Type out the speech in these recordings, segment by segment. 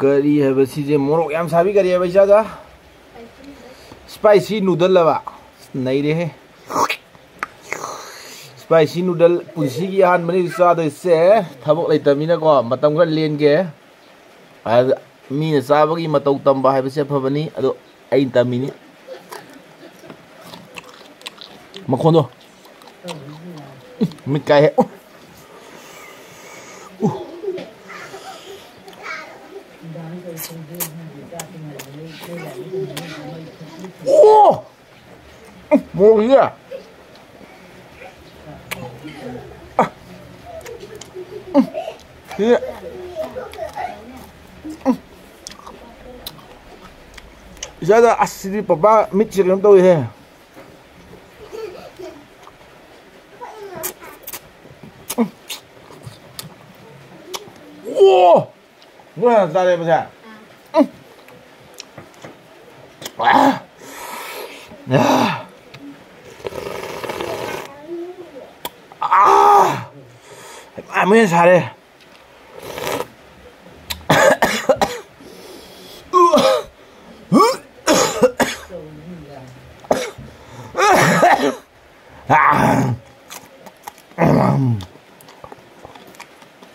ꯀꯔꯤ ꯍꯥꯏꯕ ꯁꯤꯁꯦ ꯃꯣꯔꯣꯛ ꯌꯥꯝ ꯁꯥꯕꯤ ꯀꯔꯤ ꯍꯥꯏꯕ ꯏꯆꯥꯖꯥ ꯁ꯭ꯄꯥꯏꯁꯤ ꯅꯨꯗꯜ ꯍꯥꯏꯕ ꯅꯩꯔꯦꯍꯦ ꯁ꯭ꯄꯥꯏꯁꯤ ꯅꯨꯗꯜ ꯄꯨꯟꯁꯤꯒꯤ ꯑꯍꯥꯟꯕꯅꯤ ꯆꯥꯗꯣꯏꯁꯦ ꯊꯕꯛ ꯂꯩꯇꯕꯅꯤꯅꯀꯣ ꯃꯇꯝ ꯈꯔ ꯂꯦꯟꯒꯦ ꯃꯤꯅ ꯆꯥꯕꯒꯤ ꯃꯇꯧ ꯇꯝꯕ ꯍꯥꯏꯕꯁꯦ ꯑꯐꯕꯅꯤ ꯑꯗꯣ ꯑꯩꯅ ꯇꯝꯃꯤꯅꯤ ꯃꯈꯣꯟꯗꯣ 오! 뭐야? 아. 예. 이제다 아시리 빠빠 밑이 그럼 또 해. 오! 뭐 야, 잘해 보자. 와. 야. 아. 아무리 잘해. 아.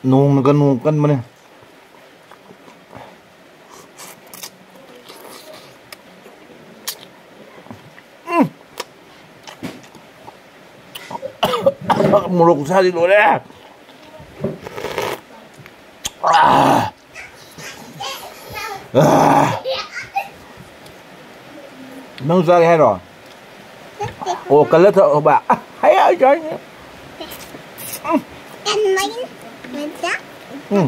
nôn cái nôn cân mà này một lục sao đi rồi đấy à. À. nâng ra hay rồi? Ồ cần lết thợ bà. Hay ở trời. Nhé Ăn mấy mấy chắc ừ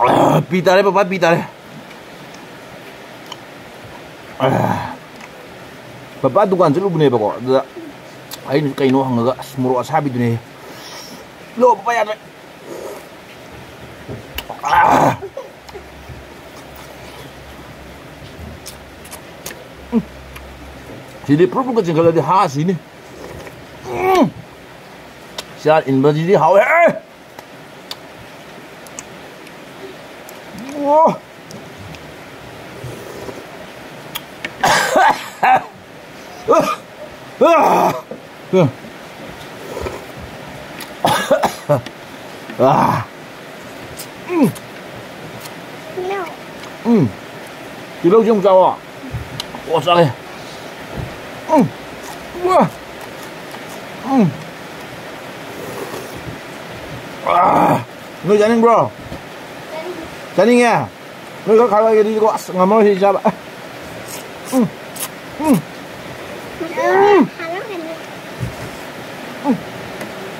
Ah, pita deh, bapak pita deh. Ah. Bapak tukang selu bener pokok. Ayo kain wah enggak semuru ashabi dunia. Lo bapak ya. Ah. Jadi perlu kecil kalau di khas ini. Sial, ini berarti di. Eh. 我哈哈呃啊对啊啊嗯尿嗯你不要这么啊我上嗯哇嗯啊你有杨林 Jadi nghe. Ngươi có khai cái đi có ngắm nó thì sao vậy? Ừ. Ừ. Hello hello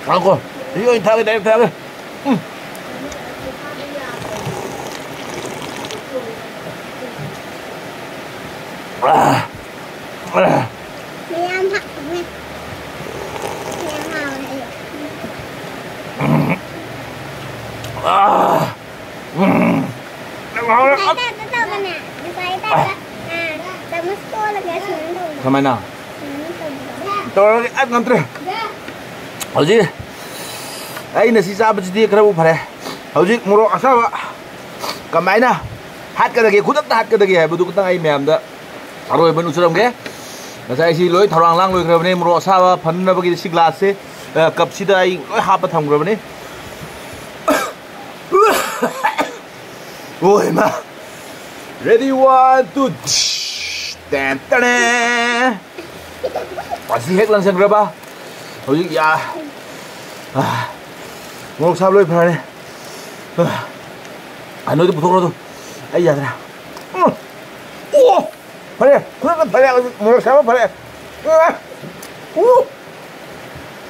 Ăn coi. Đi ơi theo đây theo. Ừ. समय ना नंत्री खराब फर है मोरू असब कम हाटकदे खुद हाटकदे मैम अरब नुचरमे लो थर लांग लोने मोरू असब फनब की ग्लास से कप से हाप थमग्रबने ready one two Tèn tè nè Quả hết lần sân rồi ba, Hồi dứt dạ Ngồi lúc sáp lôi phá nè À nói tôi bụt thuốc rồi tôi Ây dạ thế nào? Ô Phá nè Phá nè Ngồi lúc sáp lôi phá nè Ô